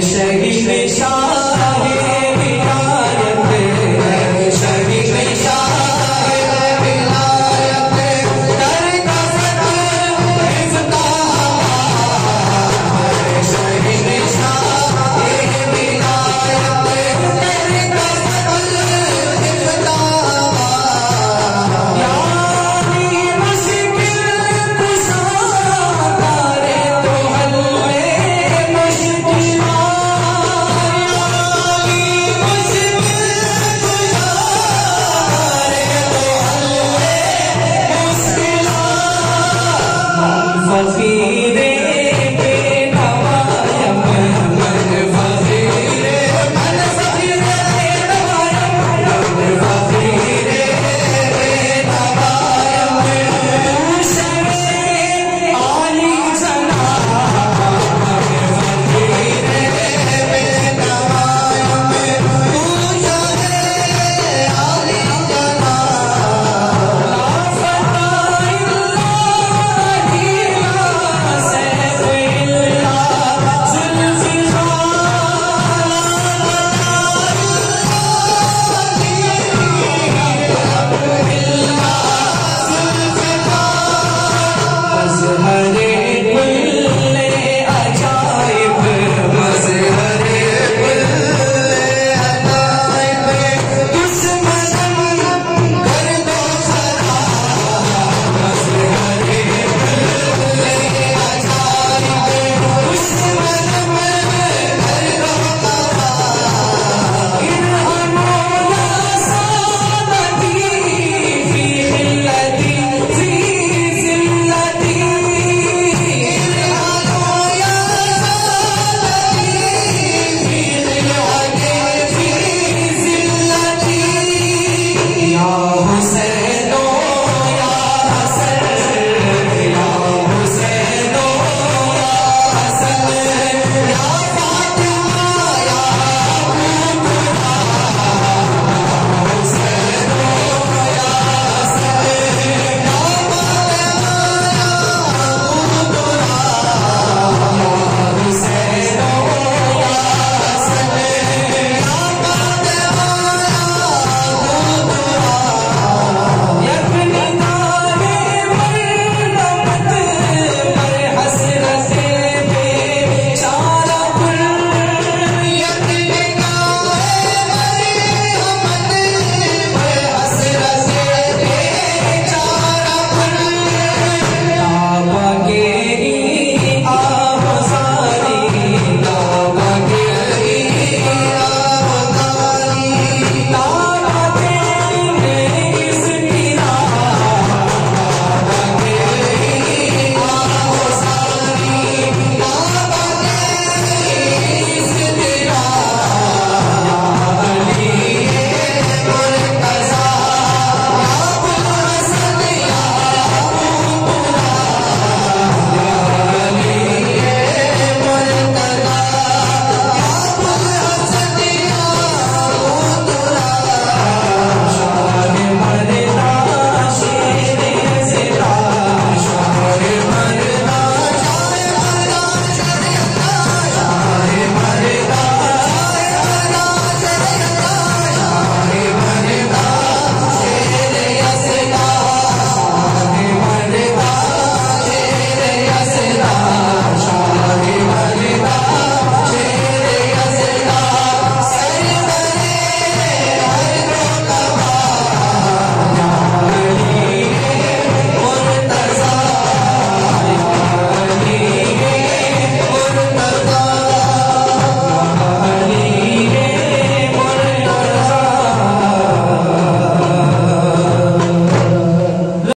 they say